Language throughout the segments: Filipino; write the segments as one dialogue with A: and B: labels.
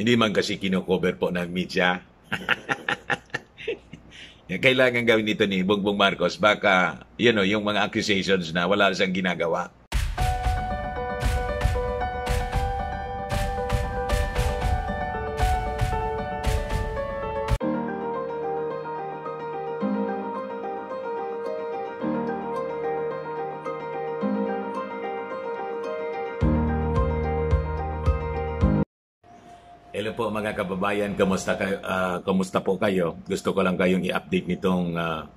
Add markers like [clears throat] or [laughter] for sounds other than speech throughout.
A: Hindi man kasi kino-cover po ng media. [laughs] Kailangan gawin ito ni Bongbong Marcos. Baka, you know, yung mga accusations na wala siyang ginagawa. Kababayan, kamusta kayo? ah, kamusta po kayo? Gusto ko lang kayong i-update nitong ah,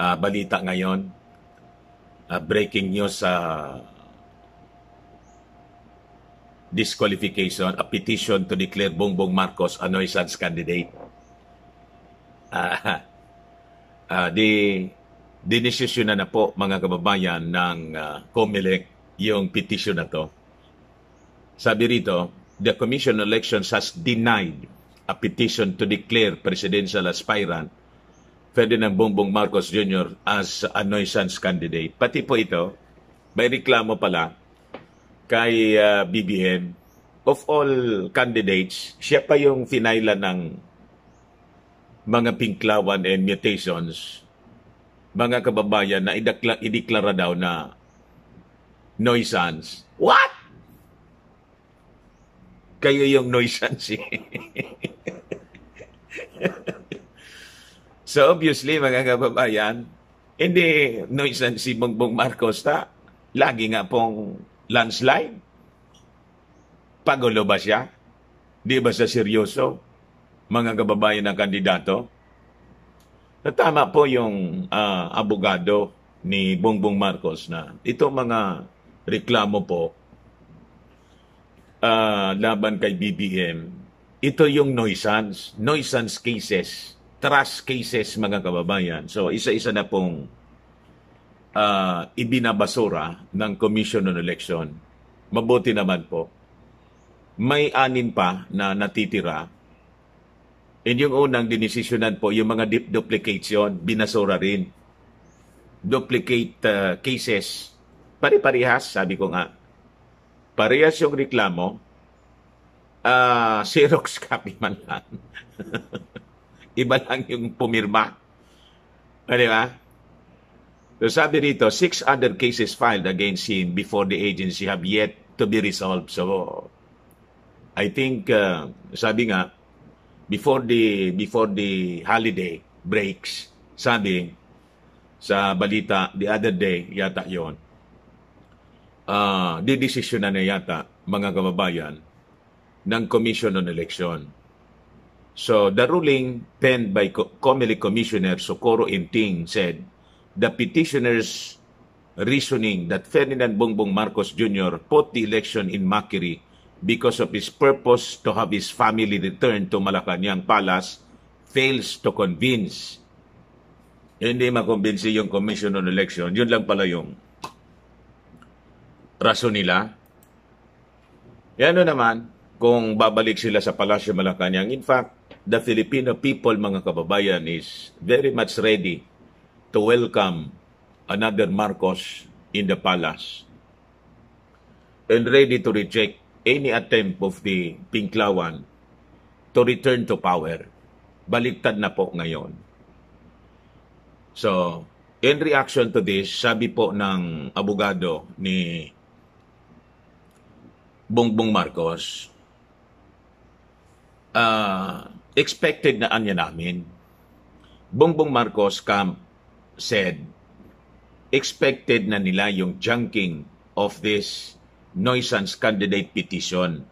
A: ah, balita ngayon. Ah, breaking news sa disqualification, a petition to declare Bongbong Marcos a nuisance candidate. Ah, [laughs] ah, di dinesisyon na na po mga kababayan ng ah, COMELEC yung petition na to. Sabi rito, the Commission on Elections has denied a petition to declare presidential aspirant Ferdinand Bongbong Marcos Jr. as a nuisance candidate. Pati po ito, may reklamo pala kay uh, BBM. Of all candidates, siya pa yung finailan ng mga pinklawan and mutations. Mga kababayan na ideklara daw na nuisance. What? Kayo yung nuisance. so obviously, mga kababayan, hindi nuisance si Bongbong Marcos ta. Lagi nga pong landslide. Pagulo ba siya? Di ba sa seryoso? Mga kababayan ng kandidato? Tama po yung ah, abogado ni Bongbong Marcos na ito mga reklamo po ah, laban kay BBM, ito yung nuisance, nuisance cases, trust cases mga kababayan. So isa-isa na pong ah, ibinabasura ng Commission on Election. Mabuti naman po. May anin pa na natitira. And yung unang dinesisyonan po, yung mga dip duplication, binasura rin. Duplicate ah, cases. Pare-parehas, sabi ko nga, parehas yung reklamo, ah [laughs] Xerox copy man lang. [laughs] Iba lang yung pumirma. Ah, Di ba? So sabi rito, six other cases filed against him before the agency have yet to be resolved. So, I think, uh, sabi nga, before the before the holiday breaks, sabi sa balita the other day, yata yon uh, didesisyon na yata, mga kababayan, ng Commission on Election. So, the ruling penned by Co- COMELEC Commissioner Socorro Inting said, the petitioner's reasoning that Ferdinand Bongbong Marcos Jr. put the election in mockery because of his purpose to have his family return to Malacanang Palace fails to convince. Hindi makumbinsi yung Commission on Election. Yun lang pala yung rason nila. Yan naman, kung babalik sila sa Palasyo Malacanang. In fact, the Filipino people, mga kababayan, is very much ready to welcome another Marcos in the palace and ready to reject any attempt of the Pinklawan to return to power. Baliktad na po ngayon. So, in reaction to this, sabi po ng abogado ni Bongbong Marcos, uh, expected na anya namin. Bongbong Marcos camp said, expected na nila yung junking of this nuisance candidate petition.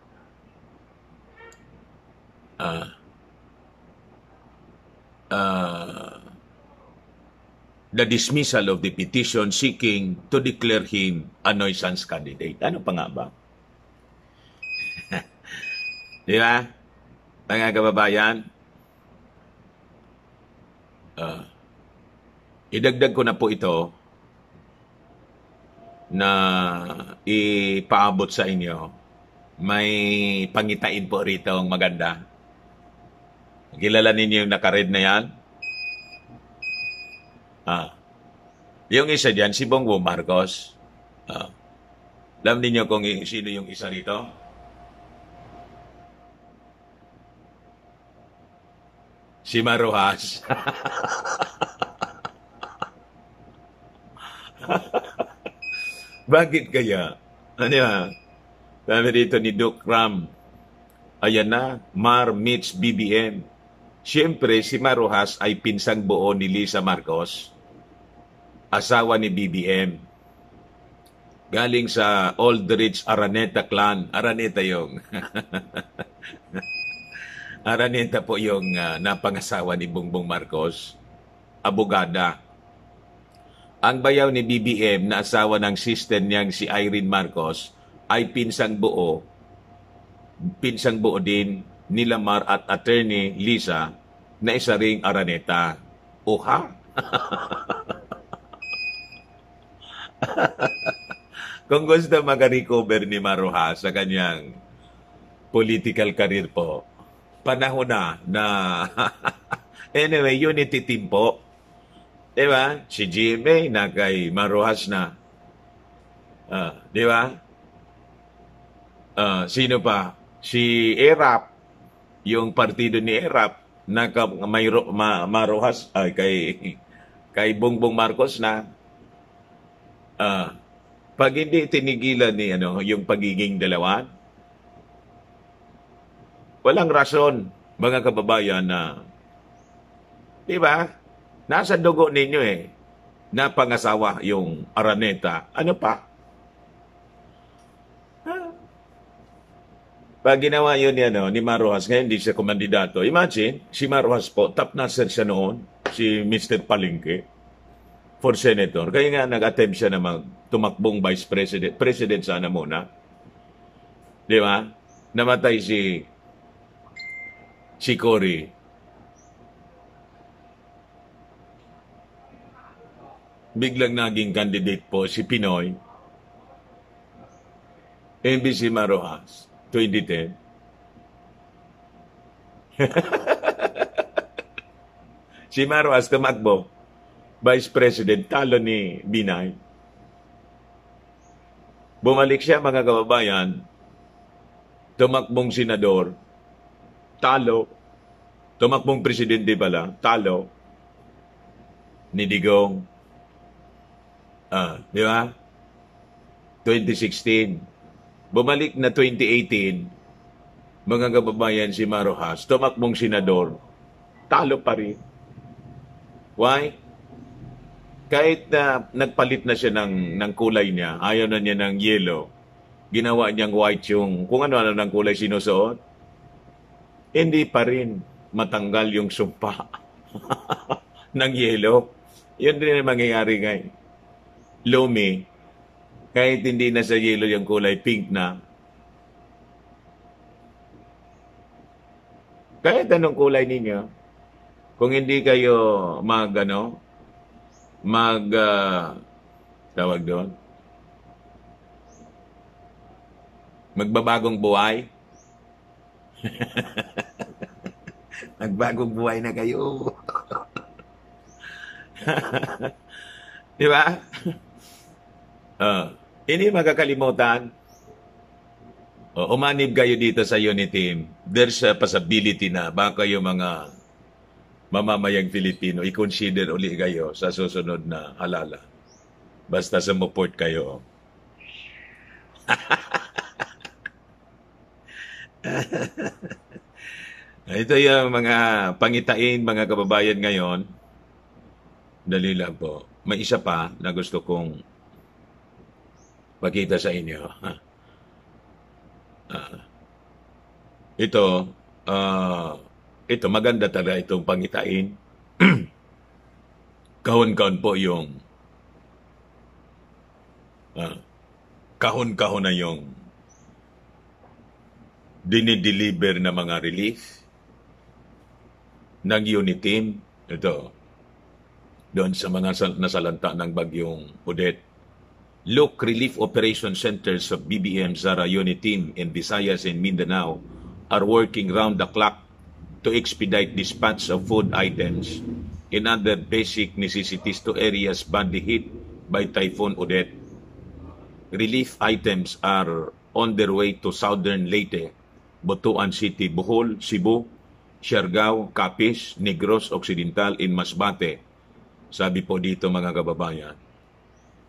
A: Uh, uh, the dismissal of the petition seeking to declare him a nuisance candidate. Ano pa nga ba? Di ba? Mga kababayan, uh, idagdag ko na po ito na ipaabot sa inyo. May pangitain po rito ang maganda. Kilala ninyo yung nakared na yan? Ah. Yung isa dyan, si Bongbong Marcos. Ah. Alam ninyo kung sino yung isa rito? Si Marojas. Bakit kaya? Ano yan? Sabi dito ni Duke Ram, ayan na, Mar meets BBM. Siyempre, si Marojas ay pinsang buo ni Lisa Marcos, asawa ni BBM. Galing sa Old Rich Araneta clan. Araneta yung... [laughs] Araneta po yung uh, napangasawa ni Bongbong Marcos. Abogada. Ang bayaw ni BBM na asawa ng sister niyang si Irene Marcos ay pinsang buo. Pinsang buo din ni Lamar at attorney Lisa na isa ring Araneta. Oha? [laughs] Kung gusto makarecover ni Maruha sa kanyang political career po, panahon na na [laughs] anyway, unity team po. Di ba? Si GMA na kay Maruhas na. Uh, di ba? Uh, sino pa? Si Erap, yung partido ni Erap, na may ma, Maruhas ay kay kay Bongbong Marcos na uh, pag hindi tinigilan ni ano, yung pagiging dalawa, walang rason, mga kababayan, na, di ba, nasa dugo ninyo eh, na pangasawa yung Araneta. Ano pa? Ha? Pag ginawa yun ni, ano, ni Maruhas, ngayon hindi siya kumandidato. Imagine, si Maruhas po, top nurser siya noon, si Mr. Palingke for senator. Kaya nga nag-attempt siya na mag tumakbong vice president. President sana muna. Di ba? Namatay si si. Biglang naging candidate po si Pinoy. NBC Marojas, 2010. si Marojas tumakbo Vice President, talo ni Binay. Bumalik siya mga kababayan, tumakbong senador, talo, tumakbong presidente pala, talo, ni Digong. Ah, di ba? 2016. Bumalik na 2018, mga kababayan si Marojas, tumakbong senador, talo pa rin. Why? kahit na nagpalit na siya ng, ng kulay niya, ayaw na niya ng yellow, ginawa niyang white yung kung ano-ano ng kulay sinusuot, hindi pa rin matanggal yung sumpa [laughs] ng yellow. Yun din ang mangyayari kay Lumi. Kahit hindi na sa yellow yung kulay, pink na. Kahit anong kulay ninyo, kung hindi kayo mag, ano, mag uh, tawag doon magbabagong buhay [laughs] magbagong buhay na kayo [laughs] di ba uh, hindi magkakalimutan uh, umanib kayo dito sa unit team there's a possibility na baka yung mga mamamayang Filipino, i-consider uli kayo sa susunod na halala. Basta sumuport kayo. [laughs] [laughs] Ito yung mga pangitain, mga kababayan ngayon. Dali lang po. May isa pa na gusto kong pakita sa inyo. Uh, ito, uh, ito, maganda talaga itong pangitain. [clears throat] kahon-kahon po yung uh, kahon-kahon na yung dinideliver na mga relief ng unit team. Ito, doon sa mga nasalanta ng bagyong Odette. Look Relief Operation Centers of BBM Zara Unit Team in Visayas and Mindanao are working round the clock to expedite dispatch of food items and other basic necessities to areas badly hit by Typhoon Odette. Relief items are on their way to southern Leyte, Butuan City, Bohol, Cebu, Siargao, Capiz, Negros Occidental, in Masbate. Sabi po dito mga kababayan.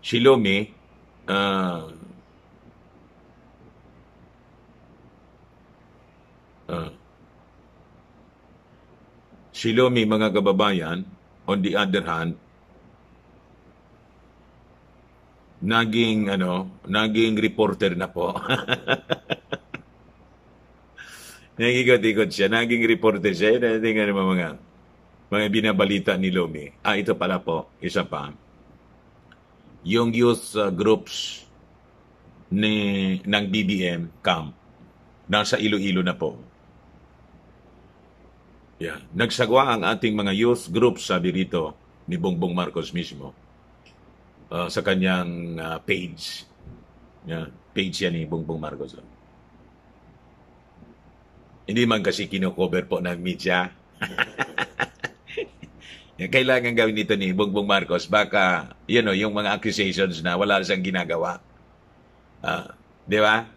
A: Si Lomi, uh, uh, si Lomi mga kababayan, on the other hand, naging ano, naging reporter na po. [laughs] Nagikot-ikot siya, naging reporter siya. Tingnan mo mga mga binabalita ni Lomi. Ah, ito pala po, isa pa. Yung youth uh, groups ni ng BBM camp nasa Iloilo na po. Yeah. Nagsagwa ang ating mga youth groups, sabi rito, ni Bongbong Marcos mismo uh, sa kanyang uh, page. Yeah, page yan ni Bongbong Marcos. Oh. Hindi man kasi kino-cover po ng media. [laughs] Kailangan gawin ito ni Bongbong Marcos. Baka, you know, yung mga accusations na wala siyang ginagawa. Uh, di ba?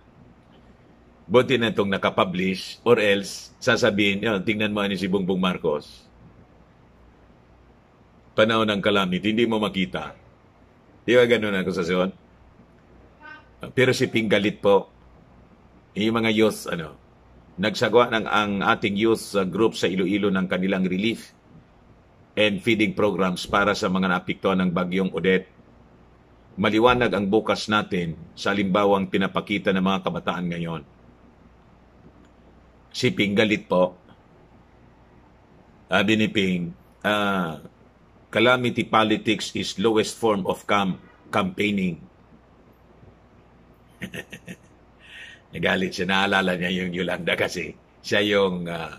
A: Buti na itong nakapublish or else sasabihin, yun, tingnan mo ni si Bongbong Marcos. Panahon ng calamity, hindi mo makita Di ba ganun ang akusasyon? Pero si Pinggalit po, yung mga youth, ano, nagsagawa ng ang ating youth uh, group sa Iloilo ng kanilang relief and feeding programs para sa mga naapektuhan ng bagyong Odette. Maliwanag ang bukas natin sa limbawang pinapakita ng mga kabataan ngayon. Si Pinggalit po, sabi ni Ping, uh, calamity politics is lowest form of cam campaigning. [laughs] Nagalit siya. Naalala niya yung Yolanda kasi siya yung uh,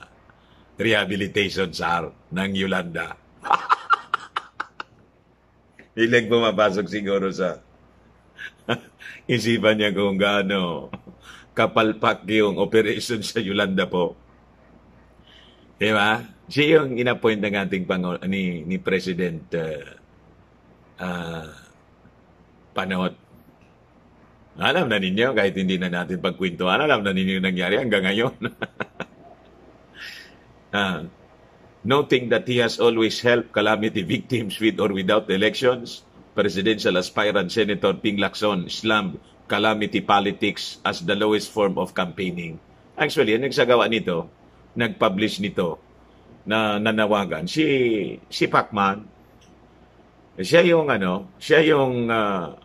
A: rehabilitation czar ng Yolanda. [laughs] Ilang pumapasok siguro sa [laughs] isipan niya kung gaano kapalpak yung operation sa Yolanda po. Di ba? Siya yung inappoint ng ating Pangulo, ni, ni President uh, uh, Panot. Alam na ninyo, kahit hindi na natin pagkwentuhan, alam na ninyo nangyari hanggang ngayon. uh, [laughs] noting that he has always helped calamity victims with or without elections, presidential aspirant Senator Ping Lacson slammed calamity politics as the lowest form of campaigning. Actually, ang nagsagawa nito, nag-publish nito, na nanawagan si si Pacman siya yung ano siya yung uh,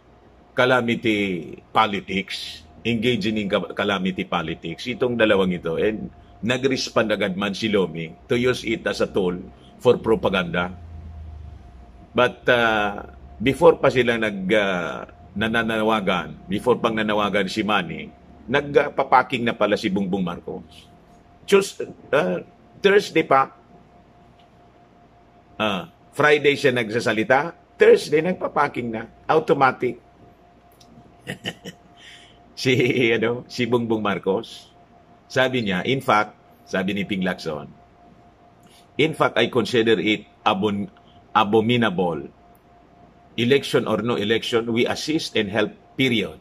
A: calamity politics. Engaging in calamity politics. Itong dalawang ito and nag-respond agad man si Lomi to use it as a tool for propaganda. But uh, before pa sila nag uh, nananawagan before pang nanawagan si Manny nagpapaking na pala si Bongbong Marcos. Just uh, Thursday pa Uh, Friday siya nagsasalita, Thursday nagpapaking na, automatic. [laughs] si ano, si Bongbong Marcos, sabi niya, in fact, sabi ni Ping Lacson, in fact, I consider it abon abominable. Election or no election, we assist and help, period.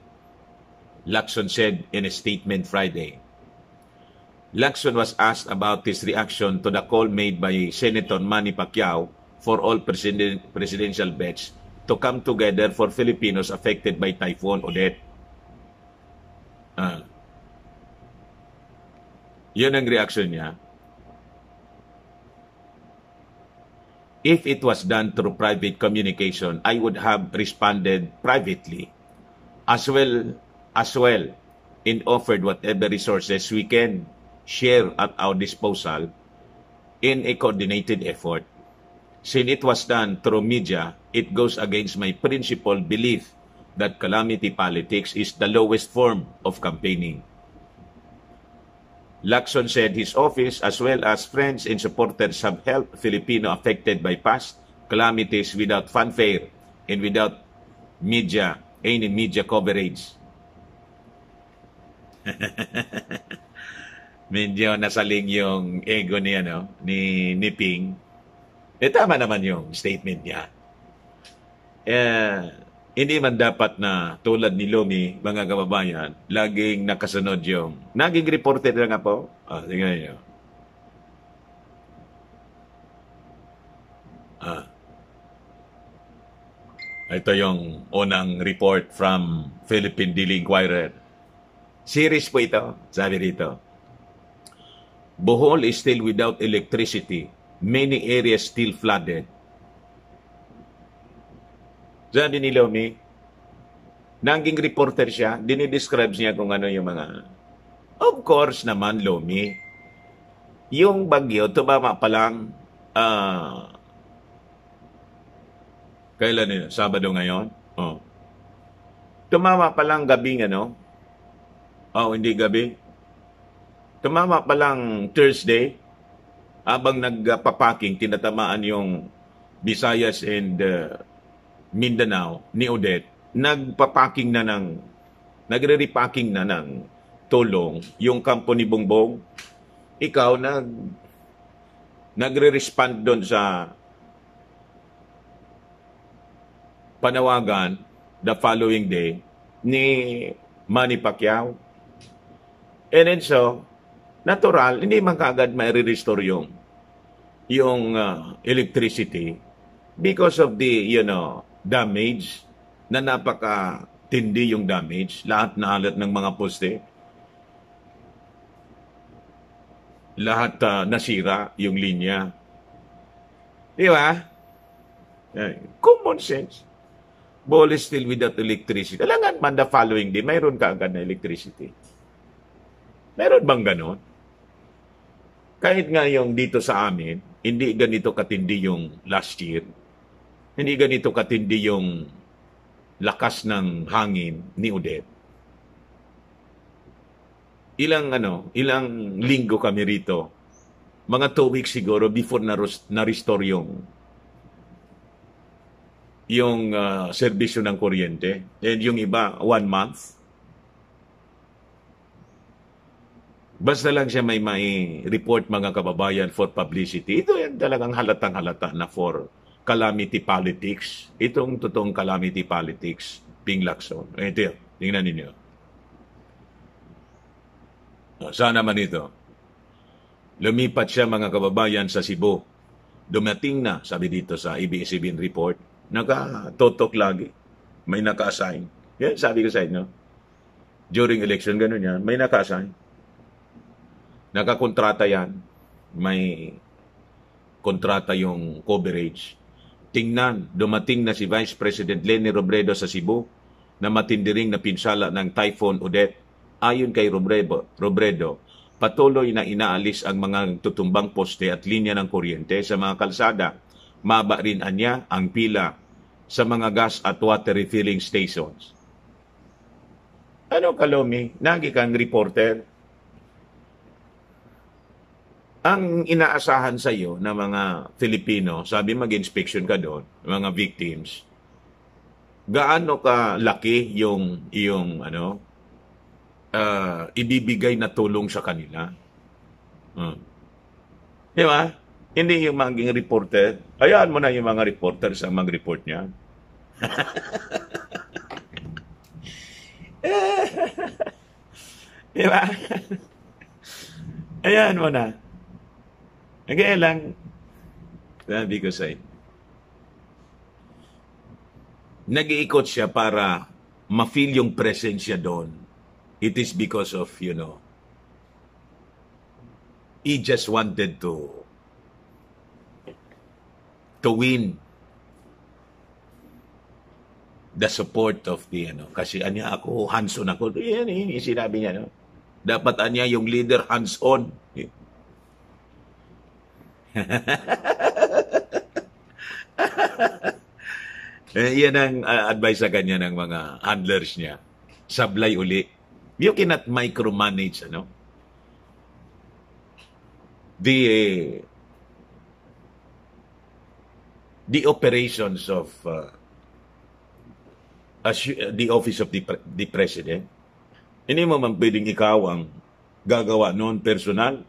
A: Lacson said in a statement Friday. Lacson was asked about his reaction to the call made by Senator Manny Pacquiao for all president, presidential bets to come together for Filipinos affected by Typhoon Odette. Uh, yun ang reaction niya. If it was done through private communication, I would have responded privately as well as well and offered whatever resources we can share at our disposal in a coordinated effort. Since it was done through media, it goes against my principled belief that calamity politics is the lowest form of campaigning. Lacson said his office, as well as friends and supporters, have helped Filipino affected by past calamities without fanfare and without media, any media coverage. [laughs] medyo nasaling yung ego ni ano ni ni Ping. Eh tama naman yung statement niya. Eh, hindi man dapat na tulad ni Lumi, mga kababayan, laging nakasunod yung naging reporter na nga po. Ah, tingnan niyo. Ah. Ito yung unang report from Philippine Daily Inquirer. Series po ito, sabi dito. Bohol is still without electricity. Many areas still flooded. Sabi ni Lomi, naging reporter siya, dinidescribe niya kung ano yung mga... Of course naman, Lomi, yung bagyo, tumama pa lang, ah, kailan yun? Sabado ngayon? Oh. Tumama pa lang gabing ano? Oh, hindi gabi. Tumama pa lang Thursday, habang nagpapaking, tinatamaan yung Visayas and uh, Mindanao ni Odette, nagpapaking na ng, nagre-repacking na ng tulong yung kampo ni Bongbong. Ikaw, nag, nagre-respond doon sa panawagan the following day ni Manny Pacquiao. And then so, natural, hindi man kaagad may restore yung, yung uh, electricity because of the, you know, damage na napaka tindi yung damage, lahat na halat ng mga poste. Lahat uh, nasira yung linya. Di ba? Common sense. Bohol is still without electricity. Kailangan man the following day, mayroon ka agad na electricity. Meron bang ganon? Kahit nga yung dito sa amin, hindi ganito katindi yung last year. Hindi ganito katindi yung lakas ng hangin ni Odette. Ilang ano, ilang linggo kami rito. Mga two weeks siguro before na-restore yung yung uh, serbisyo ng kuryente. And yung iba, one month. Basta lang siya may may report mga kababayan for publicity. Ito yan talagang halatang halata na for calamity politics. Itong totoong calamity politics, Ping Lacson. Ito yun, tingnan ninyo. Saan naman ito? Lumipat siya mga kababayan sa Cebu. Dumating na, sabi dito sa ABS-CBN report, nakatotok lagi. May naka-assign. Yan, sabi ko sa inyo. During election, ganun yan. May naka-assign. Nakakontrata yan. May kontrata yung coverage. Tingnan, dumating na si Vice President Lenny Robredo sa Cebu na matindiring na pinsala ng Typhoon Odette. Ayon kay Robredo, Robredo, patuloy na inaalis ang mga tutumbang poste at linya ng kuryente sa mga kalsada. Maba rin anya ang pila sa mga gas at water refilling stations. Ano kalomi? Nagi kang reporter. Ang inaasahan sa iyo ng mga Filipino, sabi mag-inspection ka doon, mga victims, gaano ka laki yung yung ano uh, ibibigay na tulong sa kanila. Hmm. Di ba? Hindi yung maging reporter. Hayaan mo na yung mga reporter sa mag-report niya. [laughs] Di ba? [laughs] Ayan mo na. Kaya lang, sabi ko sa'yo, nag-iikot siya para ma-feel yung presensya doon. It is because of, you know, he just wanted to to win the support of the ano kasi anya ako hands-on ako. Yan yung sinabi niya no? Dapat anya yung leader hands-on. eh, [laughs] yan ang uh, advice sa kanya ng mga handlers niya sablay uli you cannot micromanage ano the uh, the operations of uh, as the office of the, the president. Hindi mo man pwedeng ikaw ang gagawa noon personal.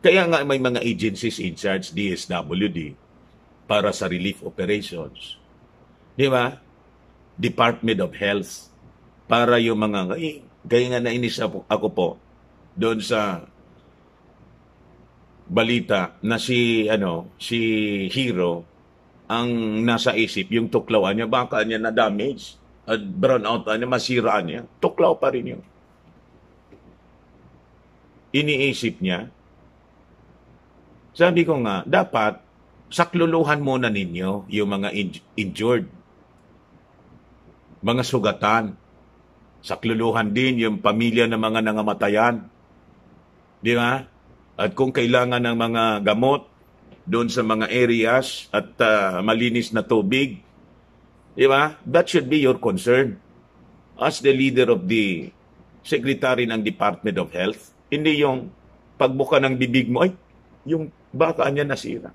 A: Kaya nga may mga agencies in charge, DSWD, para sa relief operations. Di ba? Department of Health, para yung mga, eh, kaya nga nainis ako, po, doon sa balita na si ano si Hero ang nasa isip yung tuklawan niya baka niya na damage at brown out niya masiraan niya tuklaw pa rin yun iniisip niya sabi ko nga dapat sakluluhan muna ninyo yung mga in- injured mga sugatan sakluluhan din yung pamilya ng mga nangamatayan di ba at kung kailangan ng mga gamot doon sa mga areas at uh, malinis na tubig, di ba? That should be your concern. As the leader of the Secretary ng Department of Health, hindi yung pagbuka ng bibig mo, ay, yung baka niya nasira.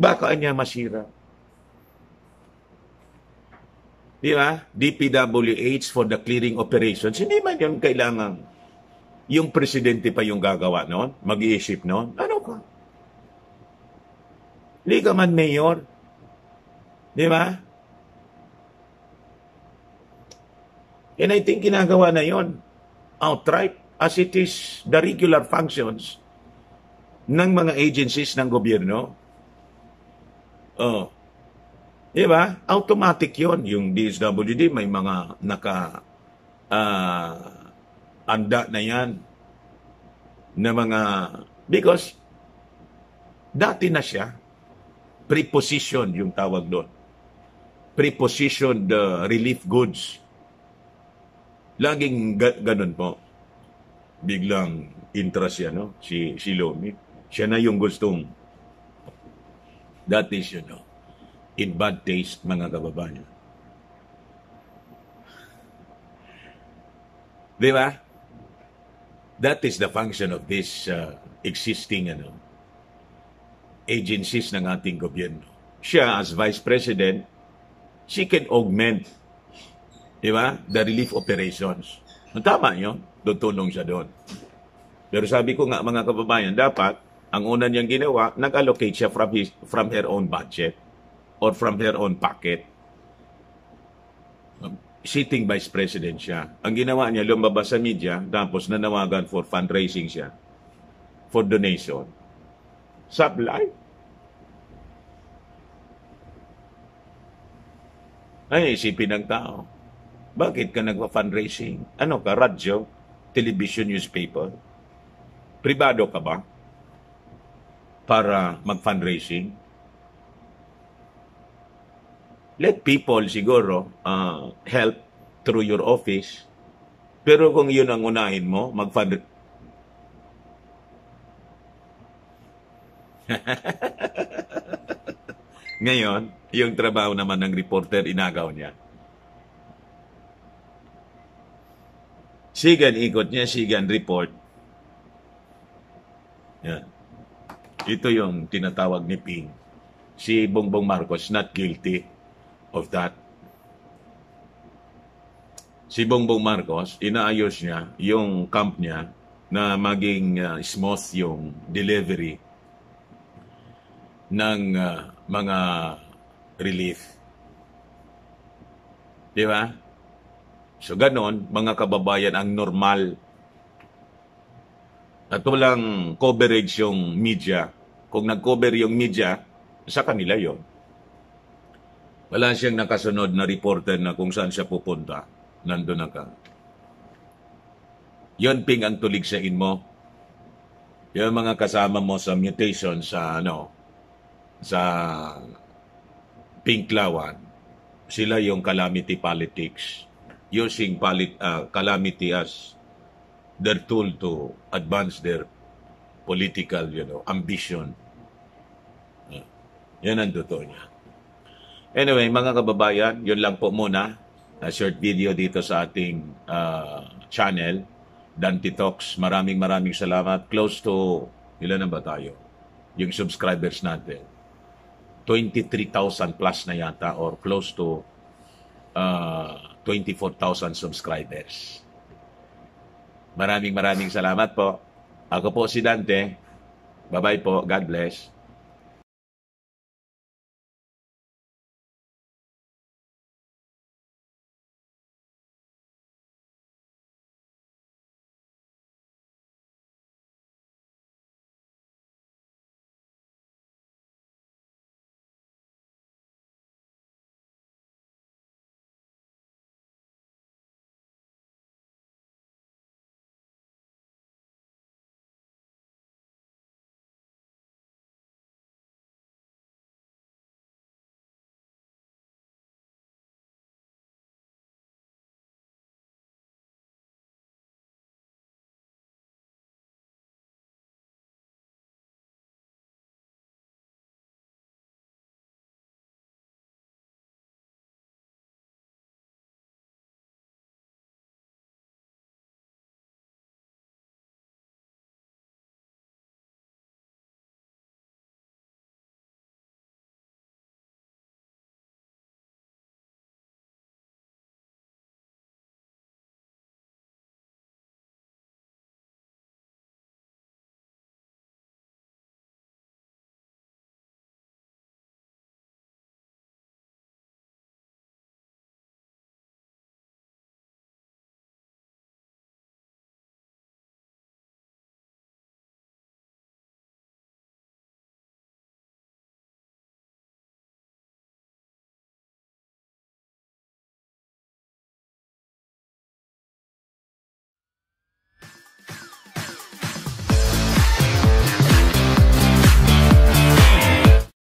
A: Baka niya masira. Di ba? DPWH for the clearing operations. Hindi man yung kailangan yung presidente pa yung gagawa noon, mag-iisip noon, ano ka? Hindi ka man mayor. Di ba? And I think ginagawa na yon outright as it is the regular functions ng mga agencies ng gobyerno. Oh. Di ba? Automatic yon Yung DSWD may mga naka uh, anda na yan na mga because dati na siya preposition yung tawag doon preposition the relief goods laging ga- ganun po biglang interest siya no si si Lomi siya na yung gustong that is you know in bad taste mga kababayan di ba That is the function of this uh, existing ano, agencies ng ating gobyerno. Siya as Vice President, she can augment di ba, the relief operations. Tama yun, tutulong siya doon. Pero sabi ko nga mga kababayan, dapat ang una niyang ginawa, nag-allocate siya from, his, from her own budget or from her own pocket sitting vice president siya. Ang ginawa niya, lumabas sa media, tapos nanawagan for fundraising siya, for donation. Supply. Ay, isipin ng tao. Bakit ka nagpa-fundraising? Ano ka, radyo, television, newspaper? Pribado ka ba? Para mag-fundraising? let people siguro uh, help through your office. Pero kung yun ang unahin mo, mag-fund... [laughs] Ngayon, yung trabaho naman ng reporter, inagaw niya. Sigan ikot niya, sigan report. Yan. Ito yung tinatawag ni Ping. Si Bongbong Marcos not guilty of that. Si Bongbong Marcos, inaayos niya yung camp niya na maging uh, smooth yung delivery ng uh, mga relief. Di ba? So ganon, mga kababayan, ang normal at walang coverage yung media. Kung nag-cover yung media, sa kanila yon wala siyang nakasunod na reporter na kung saan siya pupunta. Nandun na ka. Yon ping ang tulig sa inmo. Yung mga kasama mo sa mutation sa ano, sa Pinklawan, sila yung calamity politics. Using polit, uh, calamity as their tool to advance their political, you know, ambition. Yan ang totoo niya. Anyway, mga kababayan, yun lang po muna. A short video dito sa ating uh, channel, Dante Talks. Maraming maraming salamat. Close to, ilan na ba tayo? Yung subscribers natin. 23,000 plus na yata or close to uh, 24,000 subscribers. Maraming maraming salamat po. Ako po si Dante. Bye-bye po. God bless.